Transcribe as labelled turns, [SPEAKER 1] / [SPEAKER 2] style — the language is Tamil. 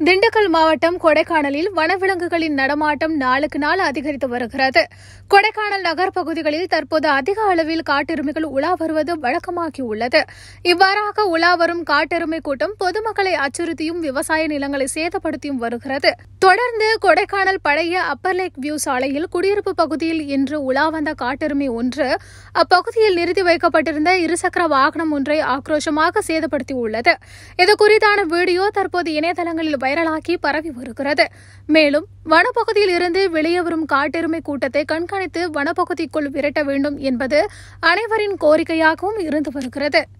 [SPEAKER 1] திண்டுக்கல் மாவட்டம் கொடைக்கானலில் வனவிலங்குகளின் நடமாட்டம் நாளுக்கு நாள் அதிகரித்து வருகிறது. கொடைக்கானல் நகர் பகுதிகளில் தற்போது அதிக அளவில் காட்டெருமைகள் உலா வருவது வழக்கமாகியுள்ளது. இவ்வாறாக உலா வரும் காட்டெருமை கூட்டம் பொதுமக்களை அச்சுறுத்தியும் விவசாய நிலங்களை சேதப்படுத்தியும் வருகிறது. தொடர்ந்து கொடைக்கானல் பழைய அப்பர் லேக் வியூ சாலையில் குடியிருப்பு பகுதியில் இன்று உலா வந்த காட்டெருமை ஒன்று அப்பகுதியில் நிறுத்தி வைக்கப்பட்டிருந்த இருசக்கர வாகனம் ஒன்றை ஆக்ரோஷமாக சேதப்படுத்தியுள்ளது. இது குறித்தான வீடியோ தற்போது இணையதளங்களில் வைரலாகி பரவி வருகிறது. மேலும் வனப்பகுதியில் இருந்து வெளியே வரும் காட்டெருமை கூட்டத்தை கண்காணித்து வனப்பகுதிக்குள் விரட்ட வேண்டும் என்பது அனைவரின் கோரிக்கையாகவும் இருந்து வருகிறது.